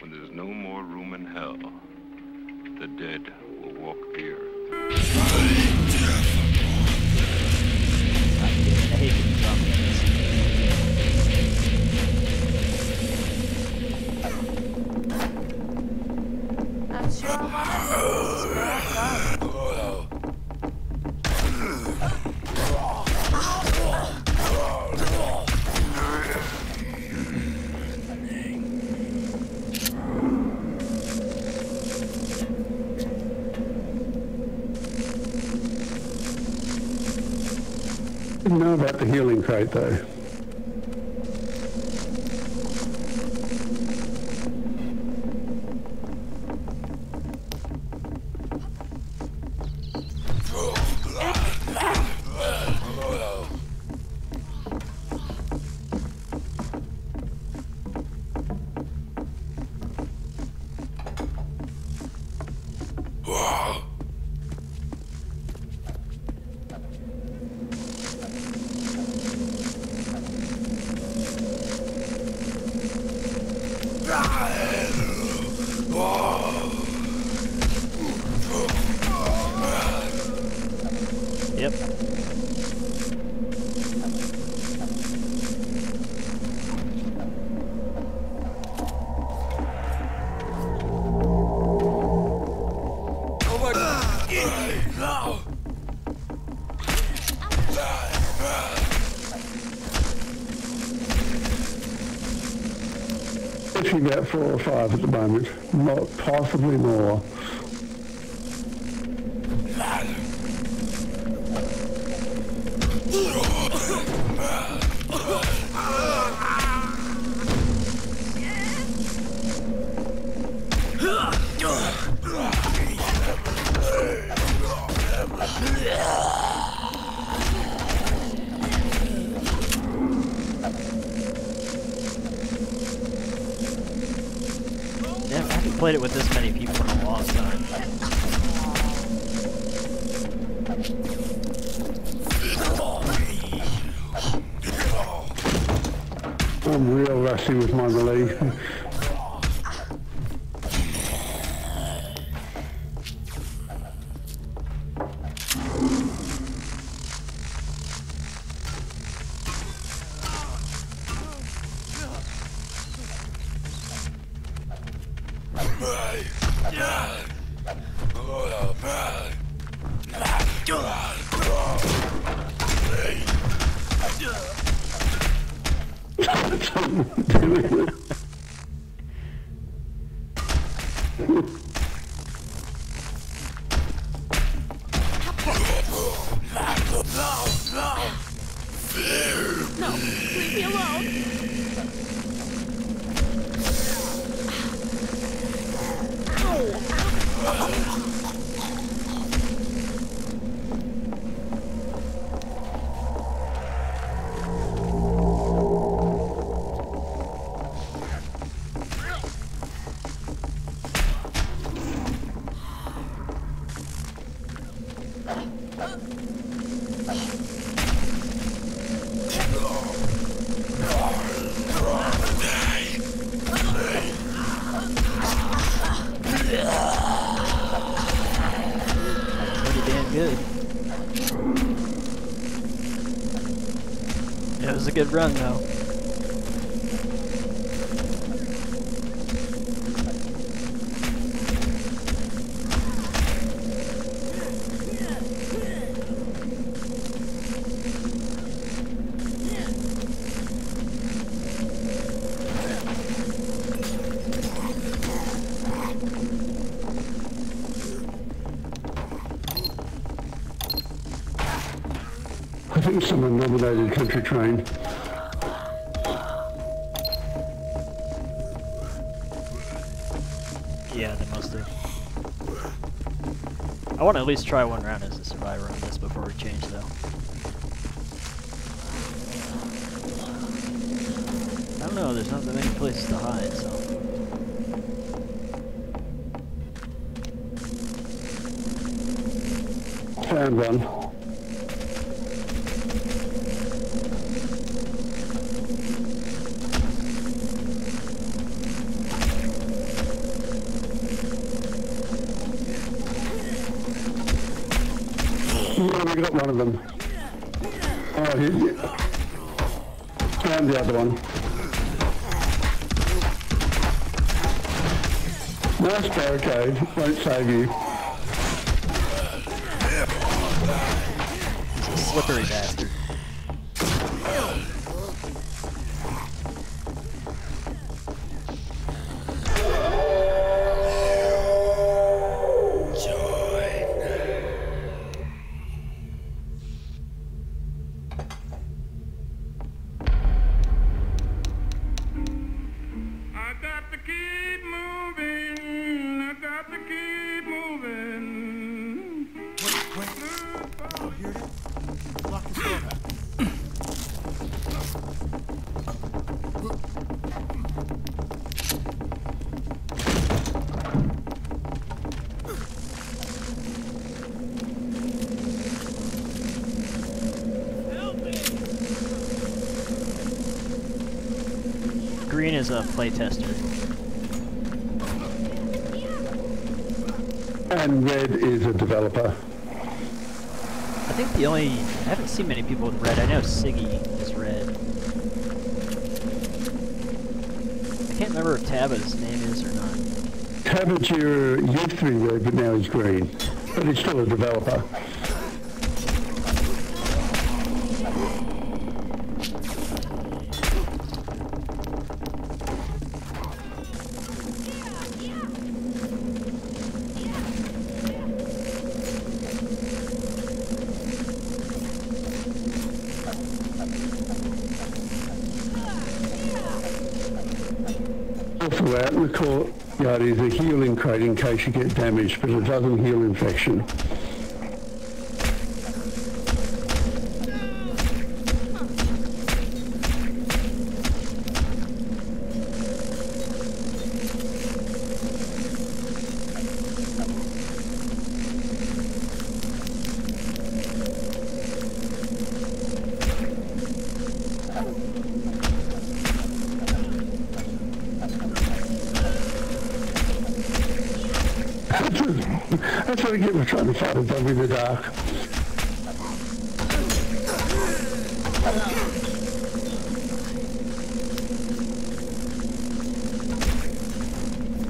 when there's no more room in hell, the dead will walk here. I hate getting about the healing crate though. Literally about four or five at the moment, not possibly more. Good run though. I think someone nominated Country Train. Want to at least try one round as a survivor on this before we change though. I don't know, there's not that many places to hide, so. Found one. Got one of them. Oh, he, found the other one. Nice barricade, won't save you. Slippery bastard. Is a playtester. And red is a developer. I think the only I haven't seen many people with red. I know Siggy is red. I can't remember if Taba's name is or not. Tabagira your be red, but now he's green. But he's still a developer. Out in the courtyard is a healing crate in case you get damaged, but it doesn't heal infection. Trying to fight a in the dark.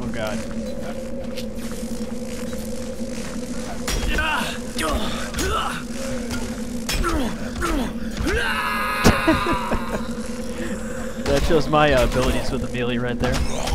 Oh god. that shows my uh, abilities with the melee right there.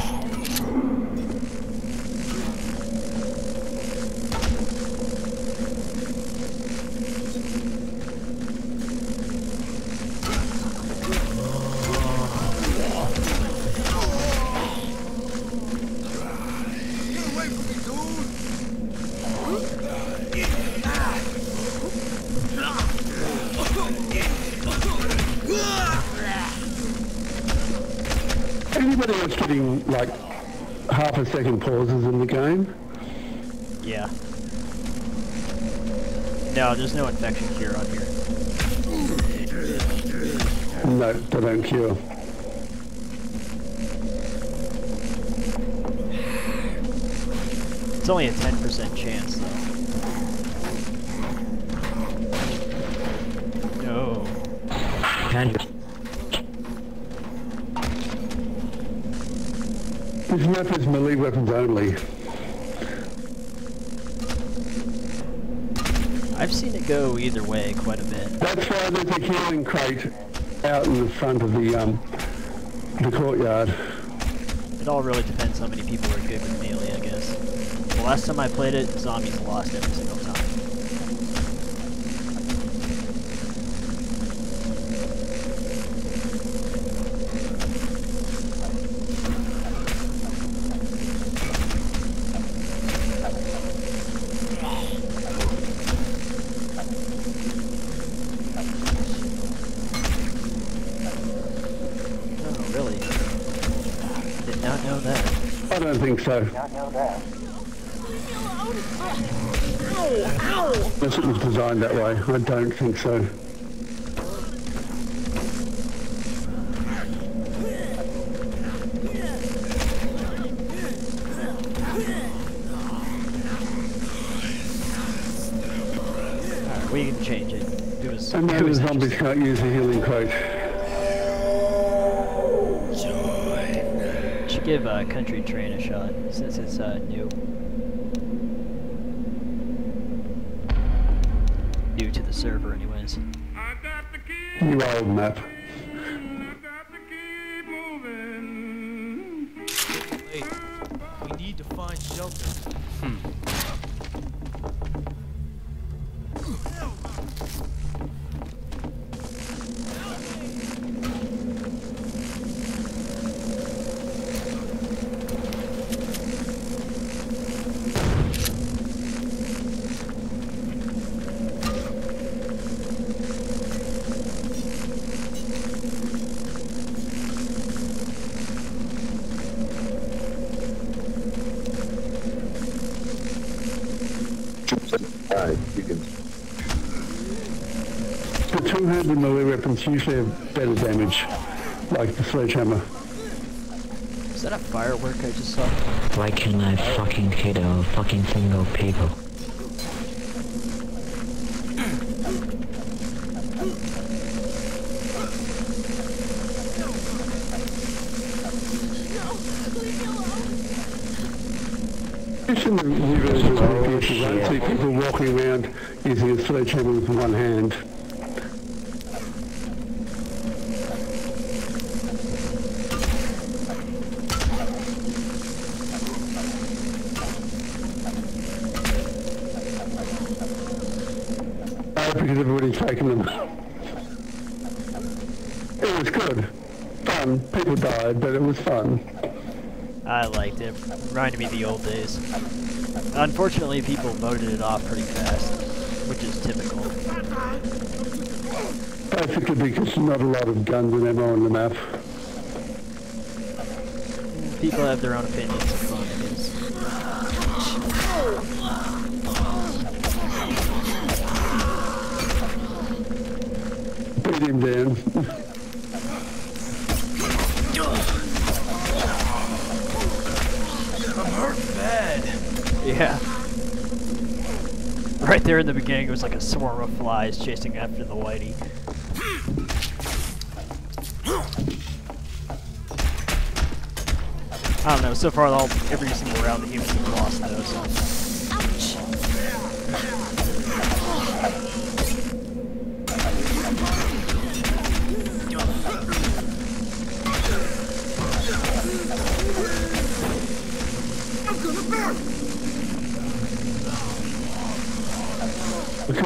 Half a second pauses in the game? Yeah. No, there's no infection cure on here. No, they don't cure. It's only a 10% chance, though. No. This map is melee weapons only. I've seen it go either way quite a bit. That's why there's a healing crate out in the front of the um, the courtyard. It all really depends how many people are good with melee, I guess. The last time I played it, zombies lost every single time. Think so. Leave me alone. Ow, ow. Unless it was designed that way. I don't think so. We can change it. It was. And now the zombies can't use a healing crate. Should give uh, Country Train a shot since it's uh, new. New to the server, anyways. I got to keep, New old map. The two-handed melee weapons usually have better damage, like the sledgehammer. Is that a firework I just saw? Why can't I fucking hit a fucking single people? Was good. Fun. People died, but it was fun. I liked it. Reminded me of the old days. Unfortunately, people voted it off pretty fast, which is typical. Basically because there's not a lot of guns and ammo on the map. People have their own opinions of fun it is. Beat him down. Yeah. Right there in the beginning, it was like a swarm of flies chasing after the whitey. I don't know. So far, all every single round the humans have lost though. So. Look at that Yeah,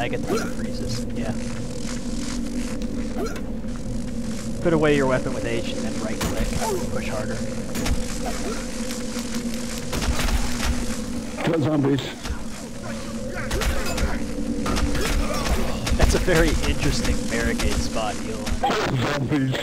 I get the freezes. Yeah. Put away your weapon with H and then right click. Push harder. Got zombies. A very interesting barricade spot, Elon. Zombies.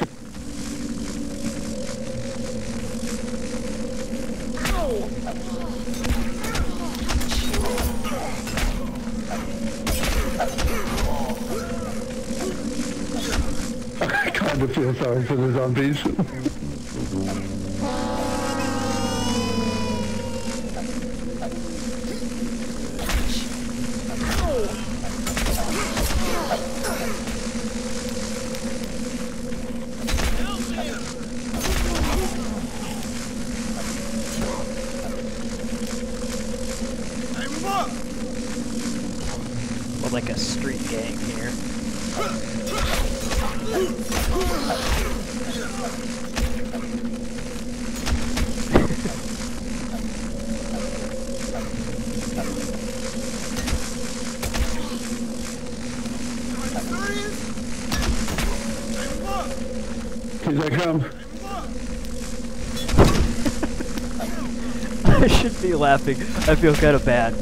I kind of feel sorry for the zombies. Come. I should be laughing. I feel kind of bad,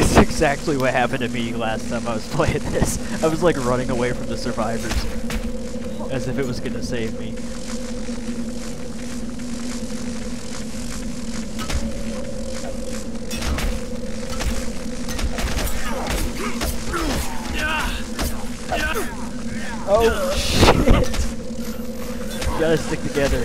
it's exactly what happened to me last time I was playing this. I was like running away from the survivors, as if it was gonna save me. Gotta stick together.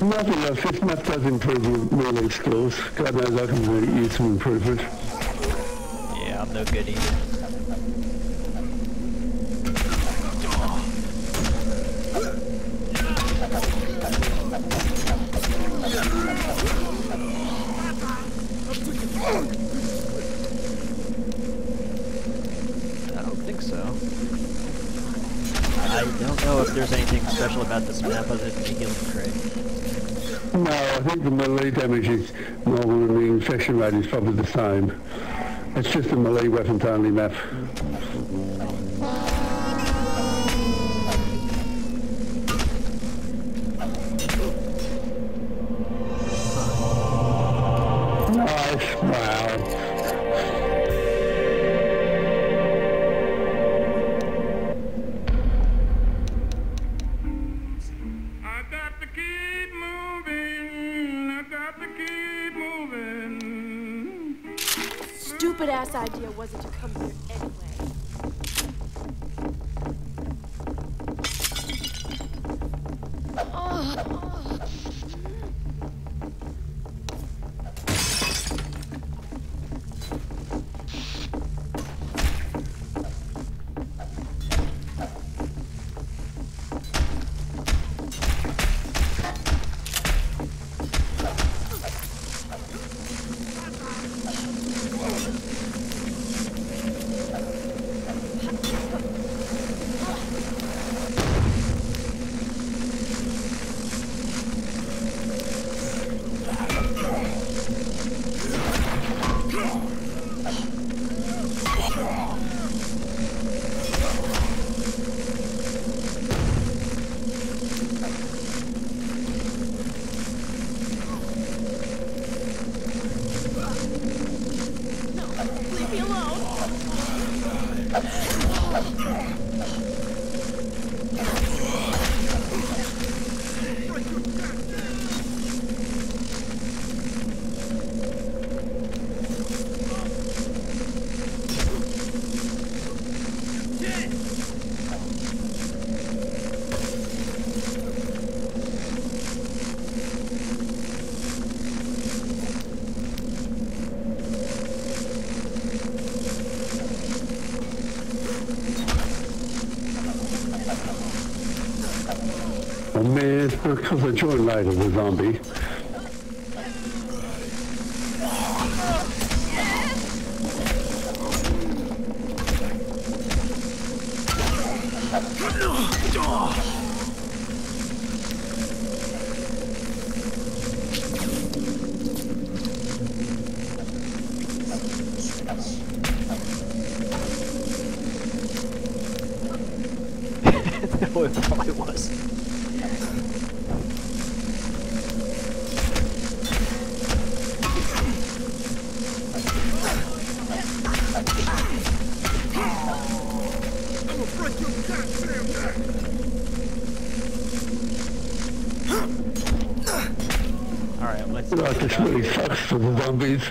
Nothing else. This map does improve your melee skills. God knows I can really use some improvement. Yeah, I'm no good either. I don't think so. I don't know if there's anything special about this map other than the healing crate. No, I think the melee damage is normal and the infection rate is probably the same. It's just a melee weapons only map. Was it to come here because I joined later, the zombie. Break your goddamn neck. Alright, let's Like, this really sucks for the zombies.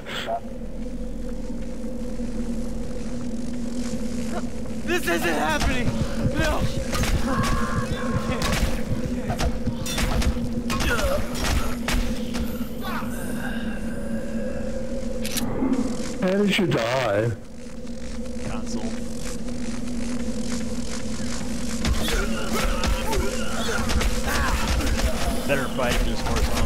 This isn't happening! No! How did you die? Better fight if there's more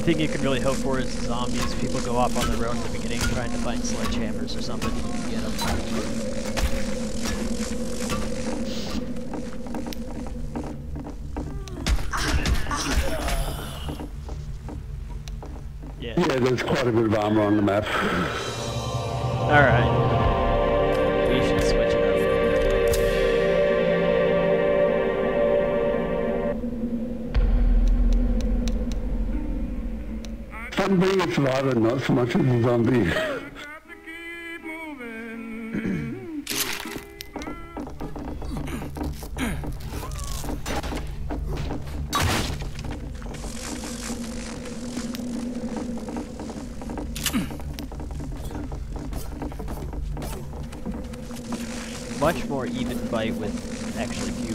only thing you can really hope for is zombies. People go off on the road in the beginning trying to find sledgehammers or something. You can get them. Yeah. There's quite a bit of armor on the map. All Fun being a survivor, not so much as a zombie. To. Much more even fight with actually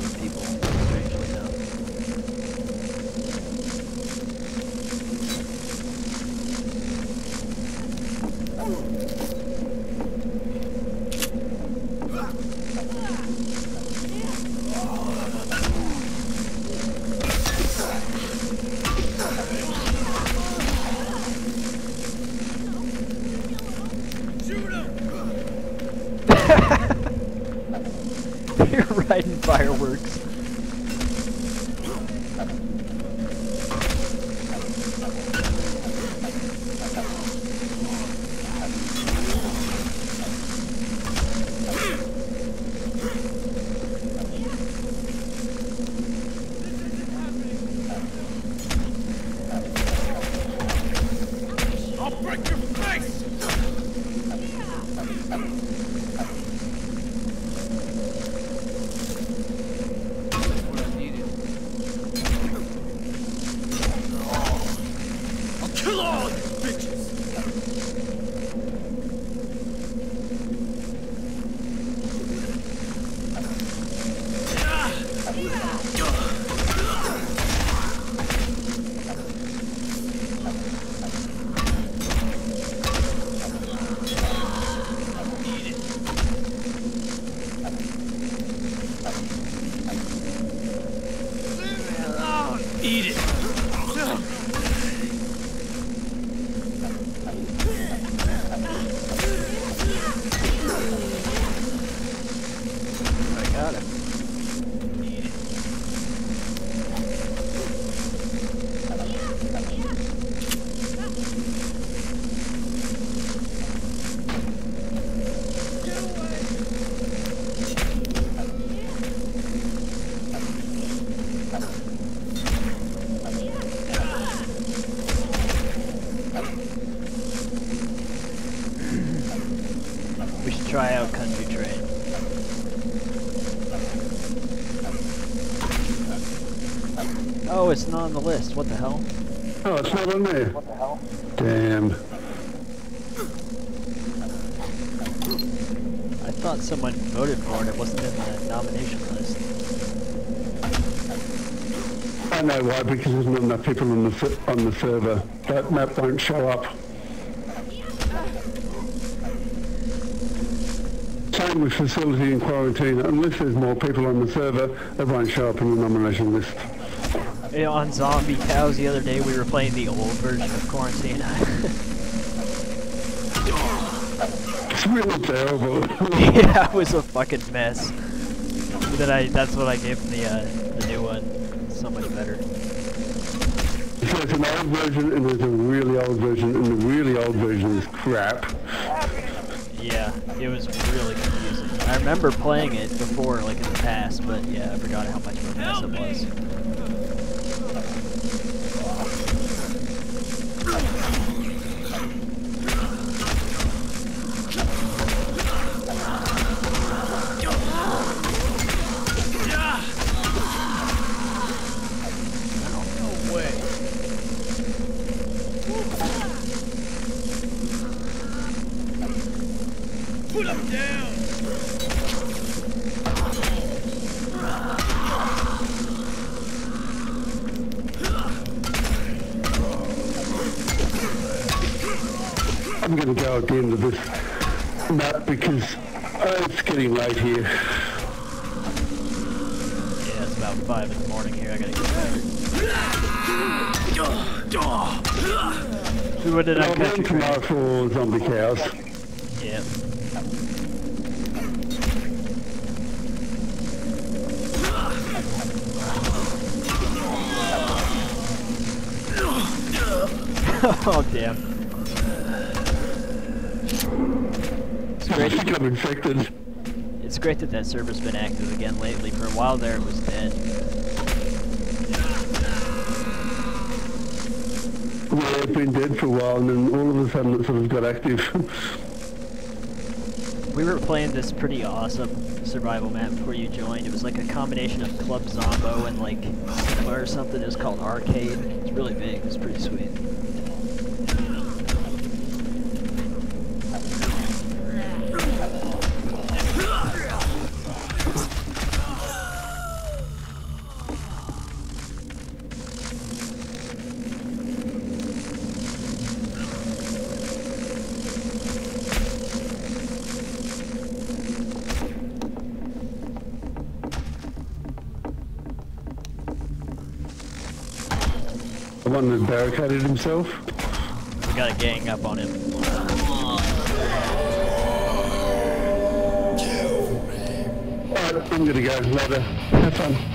Oh, it's not on the list. What the hell? Oh, it's not on there. What the hell? Damn. I thought someone voted for it. It wasn't in the nomination list. I know why, because there's not enough people on the on the server. That map won't show up. Same with facility and quarantine. Unless there's more people on the server, it won't show up in the nomination list. You know, on Zombie Cows the other day, we were playing the old version of Quarantine. It's really terrible. yeah, it was a fucking mess. But then I, that's what I gave the, uh, the new one. So much better. so it's an old version and there's a really old version, and the really old version is crap. Yeah, it was really confusing. I remember playing it before, like in the past, but yeah, I forgot how much of a mess it was. Go at the end of this map because uh, it's getting late here. Yeah, it's about 5 in the morning here. I gotta get back. We went in on I'll country run tomorrow for zombie cows. Yeah. oh damn. I great. think I'm infected. It's great that that server's been active again lately. For a while there, it was dead. Yeah, it's been dead for a while and then all of a sudden it sort of got active. We were playing this pretty awesome survival map before you joined. It was like a combination of Club Zombo and like or something. It was called Arcade. It's really big. It's pretty sweet. Barricaded himself. We got a gang up on him. Alright, I'm gonna go later. Have fun.